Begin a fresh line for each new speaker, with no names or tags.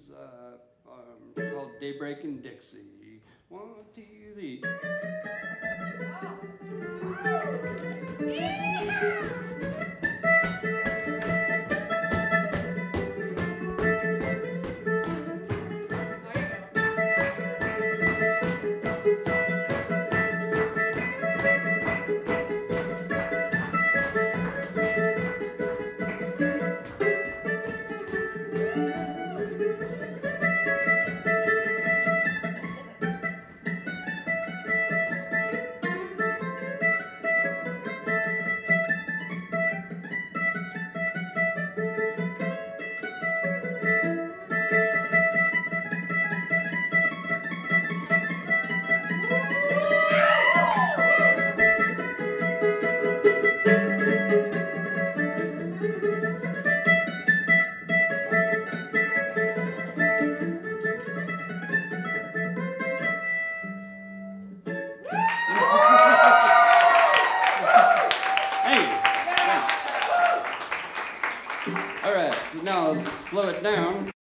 is uh, um, called Daybreak in Dixie. One, two, three. All right, so now slow it down.